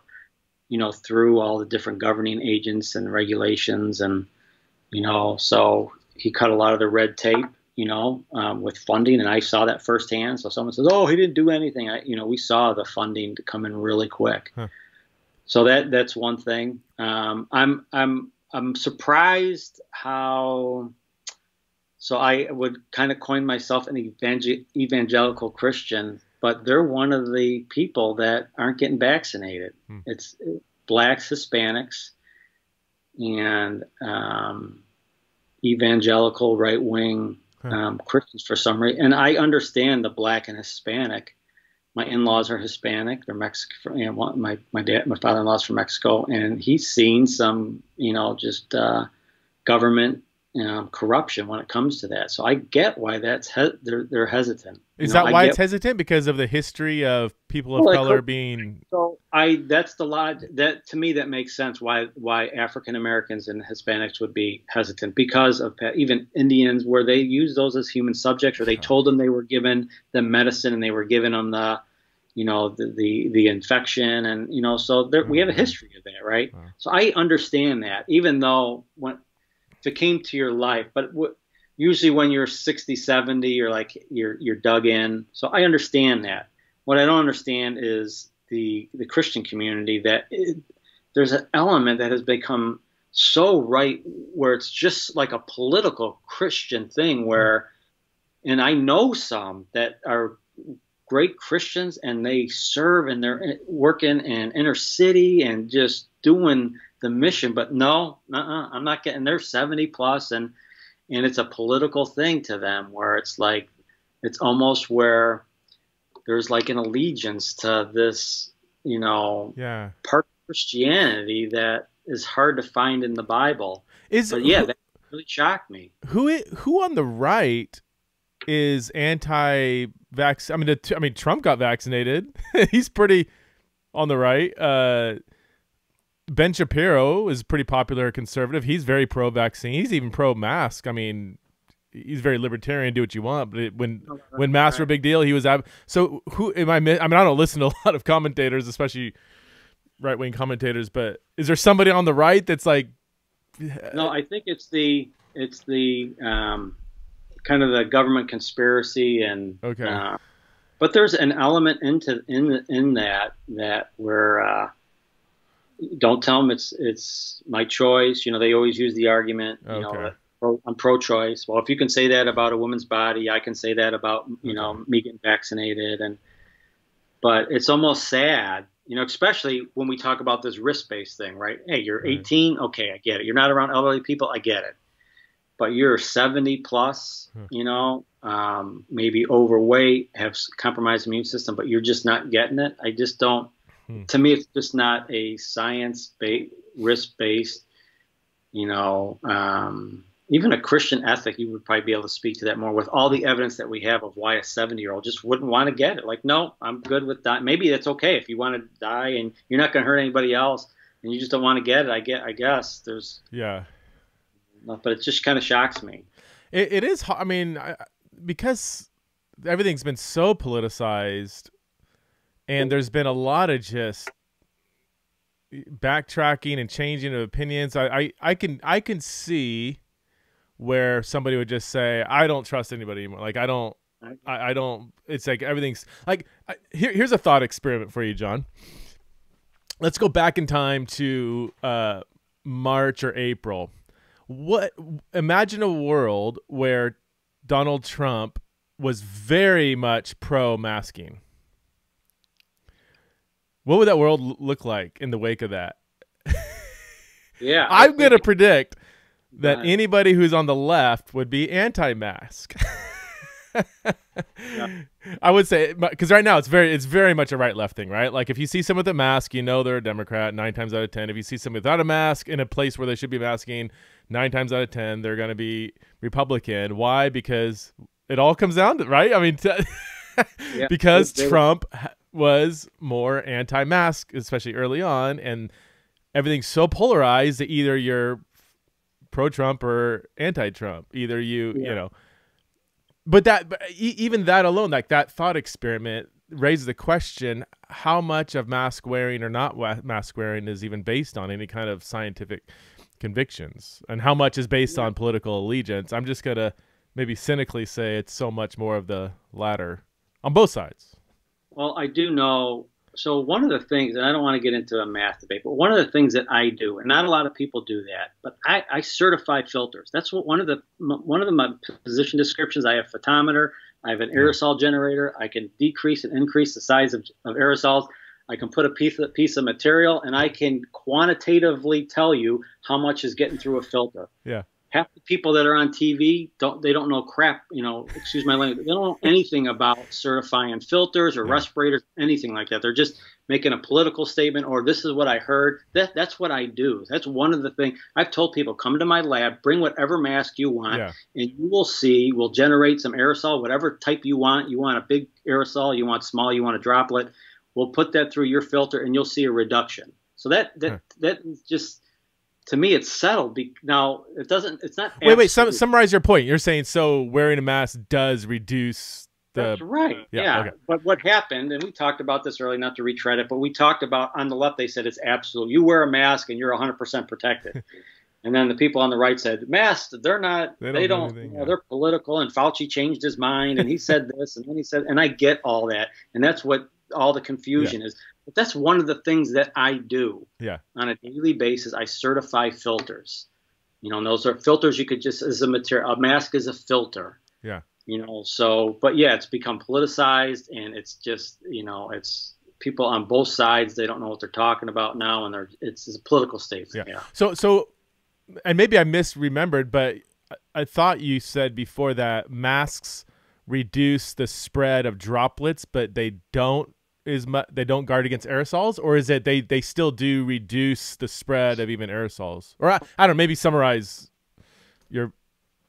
you know, through all the different governing agents and regulations, and you know, so he cut a lot of the red tape, you know, um, with funding, and I saw that firsthand. So someone says, "Oh, he didn't do anything," I, you know, we saw the funding come in really quick. Huh. So that that's one thing. Um, I'm I'm I'm surprised how. So I would kind of coin myself an evangel- evangelical Christian, but they're one of the people that aren't getting vaccinated. Hmm. It's blacks, Hispanics, and um, evangelical right wing um, Christians for some reason. And I understand the black and Hispanic. My in-laws are Hispanic. They're Mexican. You know, my my dad, my father-in-law's from Mexico, and he's seen some, you know, just uh, government um, corruption when it comes to that. So I get why that's he- they're they're hesitant. Is know, that why it's hesitant because of the history of people of well, color being? So I that's the lot that to me that makes sense why why African Americans and Hispanics would be hesitant because of even Indians where they use those as human subjects or they told them they were given the medicine and they were given them the you know the the, the infection and you know so there, we have a mm-hmm. history of that right so I understand that even though when if it came to your life, but usually when you're 60, 70, you're like you're you're dug in. So I understand that. What I don't understand is the the Christian community that it, there's an element that has become so right where it's just like a political Christian thing where and I know some that are great Christians and they serve and they're working in inner city and just doing the mission. But no, uh-uh, I'm not getting. They're 70 plus, and and it's a political thing to them where it's like it's almost where there's like an allegiance to this, you know, yeah, part of Christianity that is hard to find in the Bible. Is but yeah, that really shocked me. Who who on the right is anti-vax? I mean, I mean, Trump got vaccinated. He's pretty on the right. Uh, Ben Shapiro is pretty popular conservative. He's very pro vaccine. He's even pro mask. I mean, he's very libertarian. Do what you want, but it, when oh, when masks were a big deal, he was. Ab- so who am I? I mean, I don't listen to a lot of commentators, especially right wing commentators. But is there somebody on the right that's like? No, I think it's the it's the um, kind of the government conspiracy and okay. Uh, but there's an element into in in that that where uh, don't tell them it's it's my choice. You know, they always use the argument. You okay. know, I'm pro-choice. Well, if you can say that about a woman's body, I can say that about you know me getting vaccinated. And but it's almost sad, you know, especially when we talk about this risk-based thing, right? Hey, you're 18, okay, I get it. You're not around elderly people, I get it. But you're 70 plus, hmm. you know, um, maybe overweight, have compromised immune system, but you're just not getting it. I just don't Hmm. To me, it's just not a science based, risk based, you know, um, even a Christian ethic. You would probably be able to speak to that more with all the evidence that we have of why a 70 year old just wouldn't want to get it. Like, no, I'm good with that. Maybe that's okay if you want to die and you're not going to hurt anybody else and you just don't want to get it. I get, I guess there's, yeah, but it just kind of shocks me. it, it is. I mean, I, because everything's been so politicized and there's been a lot of just backtracking and changing of opinions. I, I, I can I can see where somebody would just say, I don't trust anybody anymore. Like I don't I, I don't it's like everything's like I, here, here's a thought experiment for you, John. Let's go back in time to uh, March or April. What imagine a world where Donald Trump was very much pro masking what would that world look like in the wake of that? yeah, I'm going to predict that anybody who's on the left would be anti-mask. yeah. I would say because right now it's very it's very much a right left thing, right? Like if you see someone with a mask, you know they're a Democrat nine times out of ten. If you see someone without a mask in a place where they should be masking, nine times out of ten they're going to be Republican. Why? Because it all comes down to right. I mean, t- yeah. because Trump was more anti-mask, especially early on, and everything's so polarized that either you're pro-Trump or anti-Trump. Either you, yeah. you know. But that, but even that alone, like that thought experiment, raises the question: How much of mask wearing or not mask wearing is even based on any kind of scientific convictions, and how much is based on political allegiance? I'm just gonna maybe cynically say it's so much more of the latter on both sides. Well, I do know. So one of the things, and I don't want to get into a math debate, but one of the things that I do, and not a lot of people do that, but I, I certify filters. That's what one of the one of the, my position descriptions. I have a photometer. I have an aerosol generator. I can decrease and increase the size of, of aerosols. I can put a piece of, piece of material, and I can quantitatively tell you how much is getting through a filter. Yeah half the people that are on TV don't they don't know crap, you know, excuse my language. They don't know anything about certifying filters or yeah. respirators, anything like that. They're just making a political statement or this is what I heard. That that's what I do. That's one of the things I've told people come to my lab, bring whatever mask you want, yeah. and you will see we'll generate some aerosol, whatever type you want. You want a big aerosol, you want small, you want a droplet. We'll put that through your filter and you'll see a reduction. So that that that just to me it's settled. Be- now it doesn't. It's not. Wait, wait. Sum- summarize your point. You're saying so wearing a mask does reduce the. That's right. Yeah. yeah. Okay. But what happened, and we talked about this early, not to retread it, but we talked about on the left. They said it's absolute. You wear a mask and you're 100 percent protected. and then the people on the right said masks. They're not. They don't. They don't anything, you know, They're political. And Fauci changed his mind, and he said this, and then he said, and I get all that, and that's what all the confusion yeah. is. But that's one of the things that I do. Yeah. On a daily basis, I certify filters. You know, those are filters you could just as a material. A mask is a filter. Yeah. You know, so but yeah, it's become politicized, and it's just you know, it's people on both sides. They don't know what they're talking about now, and they're it's, it's a political state. Yeah. yeah. So so, and maybe I misremembered, but I thought you said before that masks reduce the spread of droplets, but they don't is mu- they don't guard against aerosols, or is it they they still do reduce the spread of even aerosols? Or I, I don't know, maybe summarize your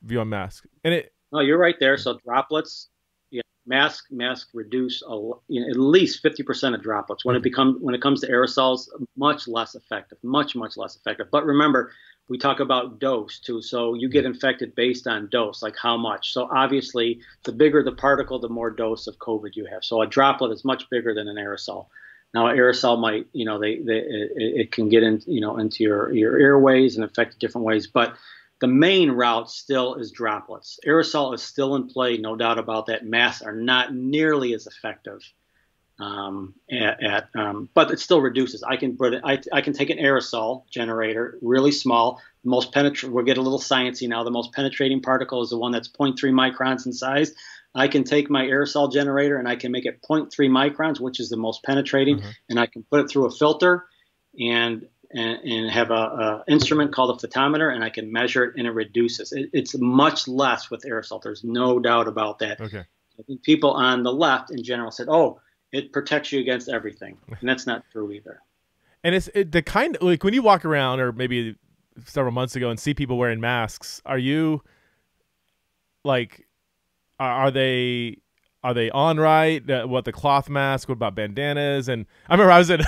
view on mask. And it. No, you're right there. So droplets, yeah, mask mask reduce a, you know, at least fifty percent of droplets. When it mm-hmm. becomes when it comes to aerosols, much less effective, much much less effective. But remember, we talk about dose too. So you get mm-hmm. infected based on dose, like how much. So obviously, the bigger the particle, the more dose of COVID you have. So a droplet is much bigger than an aerosol. Now, aerosol might, you know, they, they it, it can get in, you know, into your your airways and affect different ways, but the main route still is droplets. Aerosol is still in play, no doubt about that. Masks are not nearly as effective um, at, at um, but it still reduces. I can put it, I, I can take an aerosol generator, really small. The most penetrate. We'll get a little sciencey now. The most penetrating particle is the one that's 0.3 microns in size. I can take my aerosol generator and I can make it 0.3 microns, which is the most penetrating, mm-hmm. and I can put it through a filter and and, and have a, a, instrument called a photometer, and I can measure it, and it reduces. It, it's much less with aerosol. There's no doubt about that. Okay. I think people on the left in general said, "Oh, it protects you against everything, and that's not true either. And it's it, the kind like when you walk around, or maybe several months ago, and see people wearing masks. Are you like, are they are they on right? Uh, what the cloth mask? What about bandanas? And I remember I was in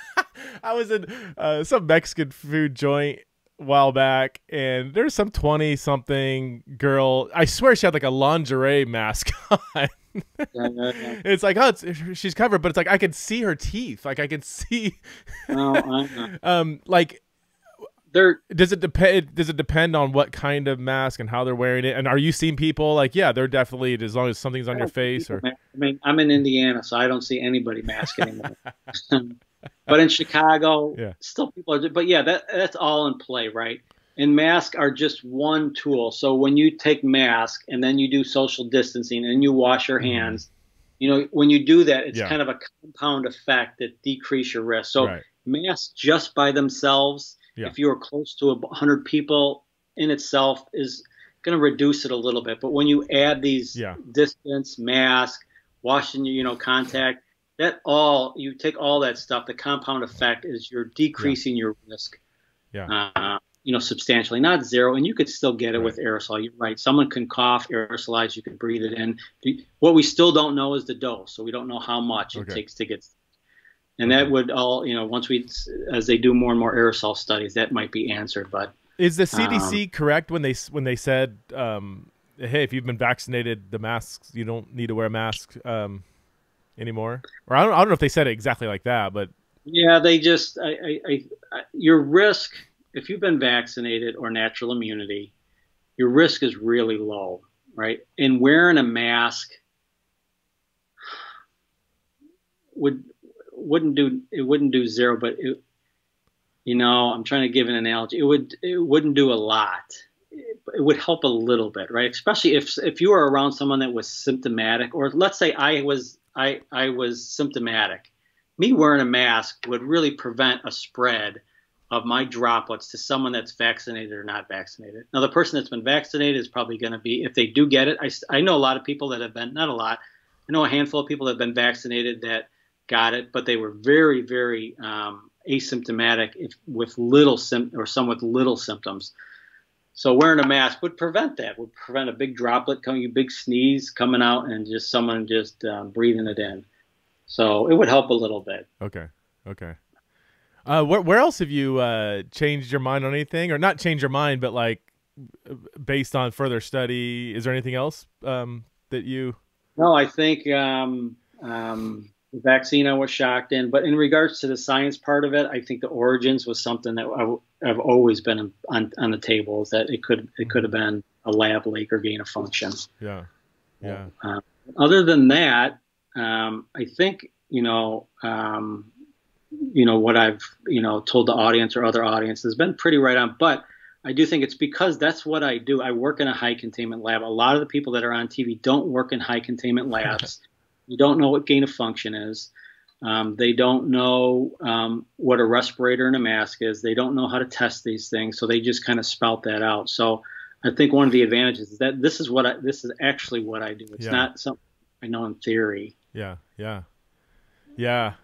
I was in uh, some Mexican food joint while back, and there's some twenty something girl. I swear she had like a lingerie mask on it's like, oh, it's, she's covered, but it's like I can see her teeth. Like I can see. oh, um, like there. Does it depend? Does it depend on what kind of mask and how they're wearing it? And are you seeing people like, yeah, they're definitely as long as something's on your face or. I mean, I'm in Indiana, so I don't see anybody mask anymore. but in Chicago, yeah. still people are. But yeah, that that's all in play, right? and masks are just one tool. So when you take mask and then you do social distancing and you wash your mm-hmm. hands, you know, when you do that, it's yeah. kind of a compound effect that decrease your risk. So right. masks just by themselves, yeah. if you are close to a hundred people in itself is going to reduce it a little bit. But when you add these distance, mask, washing, you know, contact, that all you take all that stuff. The compound effect is you're decreasing your risk. Yeah. Uh, you know, substantially, not zero, and you could still get it Right. with aerosol. You're right. Someone can cough, aerosolize, you can breathe it in. What we still don't know is the dose, so we don't know how much it takes to get. And that would all, you know, once we, as they do more and more aerosol studies, that might be answered. But Is the Um, CDC correct when they when they said, um, "Hey, if you've been vaccinated, the masks you don't need to wear a mask um, anymore"? Or I don't, I don't know if they said it exactly like that, but Yeah, they just I, I, I, your risk if you've been vaccinated or natural immunity, your risk is really low, right? And wearing a mask would wouldn't do it wouldn't do zero, but it, you know I'm trying to give an analogy. It would it wouldn't do a lot. It, it would help a little bit, right? Especially if if you were around someone that was symptomatic, or let's say I was I I was symptomatic me wearing a mask would really prevent a spread of my droplets to someone that's vaccinated or not vaccinated. Now, the person that's been vaccinated is probably going to be, if they do get it, I, I know a lot of people that have been, not a lot, I know a handful of people that have been vaccinated that got it, but they were very, very um, asymptomatic if, with little sim- or some with little symptoms. So wearing a mask would prevent that, would prevent a big droplet coming, a big sneeze coming out, and just someone just um, breathing it in. So it would help a little bit. okay, okay. Uh, where where else have you uh, changed your mind on anything, or not changed your mind, but like based on further study? Is there anything else um, that you? No, I think um, um, the vaccine I was shocked in, but in regards to the science part of it, I think the origins was something that I w- I've always been on, on the table. Is that it could it could have been a lab leak or gain of function. Yeah, yeah, Uh, other than that, um, I think you know, um, you know what I've you know told the audience or other audiences has been pretty right on. But I do think it's because that's what I do. I work in a high containment lab. A lot of the people that are on TV don't work in high containment labs. You don't know what gain of function is. Um, they don't know um, what a respirator and a mask is. They don't know how to test these things, so they just kind of spout that out. So I think one of the advantages is that this is what I, this is actually what I do. It's Yeah. not something I know in theory. yeah, yeah, yeah.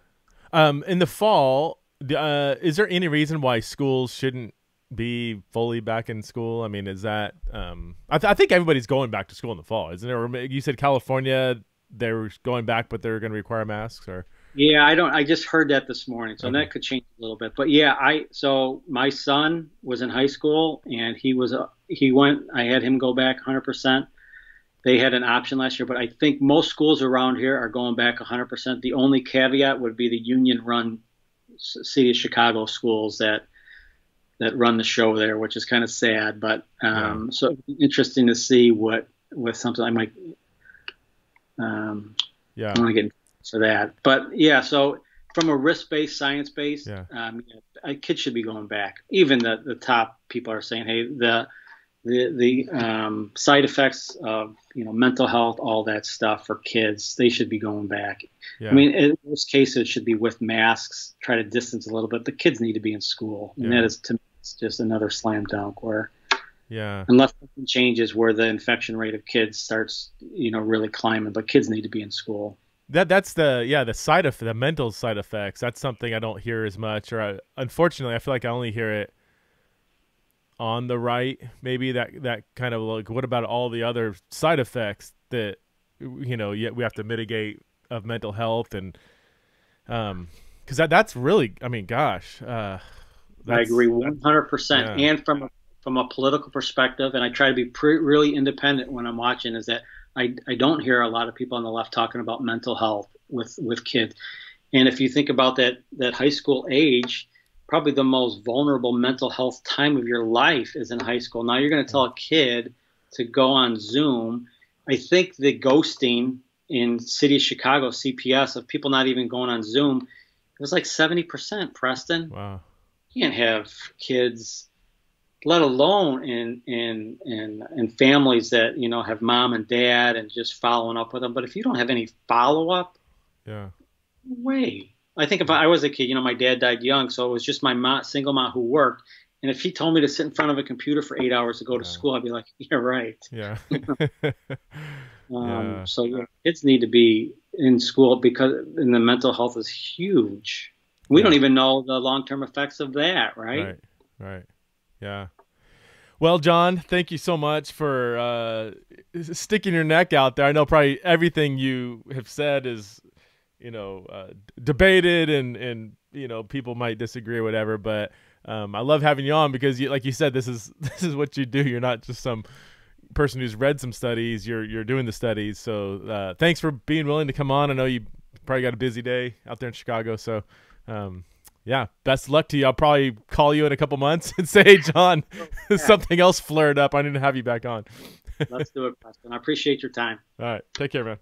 Um, in the fall, uh, is there any reason why schools shouldn't be fully back in school? I mean, is that? Um, I, th- I think everybody's going back to school in the fall, isn't it? Or you said California, they're going back, but they're going to require masks, or Yeah, I don't. I just heard that this morning, so Okay. that could change a little bit. But yeah, I so my son was in high school and he was a he went. I had him go back 100. percent They had an option last year, but I think most schools around here are going back 100. percent The only caveat would be the union-run city of Chicago schools that that run the show there, which is kind of sad. But um, so interesting to see what with something I might. Um, yeah, I want to get into that. But yeah, so from a risk-based, science-based, Yeah. um, yeah, a kid should be going back. Even the, the top people are saying, hey, the the the um, side effects of you know mental health, all that stuff for kids, they should be going back. yeah. I mean, in most cases, it should be with masks. Try to distance a little bit. The kids need to be in school, and that is to me it's just another slam dunk where yeah, unless something changes where the infection rate of kids starts you know really climbing, but kids need to be in school. that that's the yeah the side of the mental side effects. That's something I don't hear as much, or I, unfortunately, I feel like I only hear it on the right. Maybe that that kind of like what about all the other side effects that you know yet we have to mitigate of mental health and um because that that's really I mean gosh uh I agree 100%. Yeah. And from a, from a political perspective, and I try to be pre- really independent when I'm watching, is that I, I don't hear a lot of people on the left talking about mental health with, with kids. And if you think about that, that high school age, probably the most vulnerable mental health time of your life is in high school. Now you're going to tell a kid to go on Zoom. I think the ghosting in city of Chicago, CPS, of people not even going on Zoom, it was like 70%, Preston wow you can't have kids, let alone in in in in families that you know have mom and dad and just following up with them. But if you don't have any follow up, yeah way. I think if I was a kid, you know, my dad died young, so it was just my mom, single mom who worked, And if he told me to sit in front of a computer for eight hours to go to Yeah. school, I'd be like, "Yeah, right." Yeah. Um, Yeah. So yeah, kids need to be in school because and the mental health is huge. We Yeah. don't even know the long term effects of that, right? Right. Right. Yeah. Well, John, thank you so much for uh, sticking your neck out there. I know probably everything you have said is, you know, uh, debated and and you know people might disagree or whatever. But um, I love having you on because, you, like you said, this is this is what you do. You're not just some person who's read some studies. You're you're doing the studies. So uh, thanks for being willing to come on. I know you probably got a busy day out there in Chicago. So. Um, yeah, best luck to you. I'll probably call you in a couple months and say, hey, John, oh, something else flared up. I need to have you back on. Let's do it, Preston. I appreciate your time. All right. Take care, man.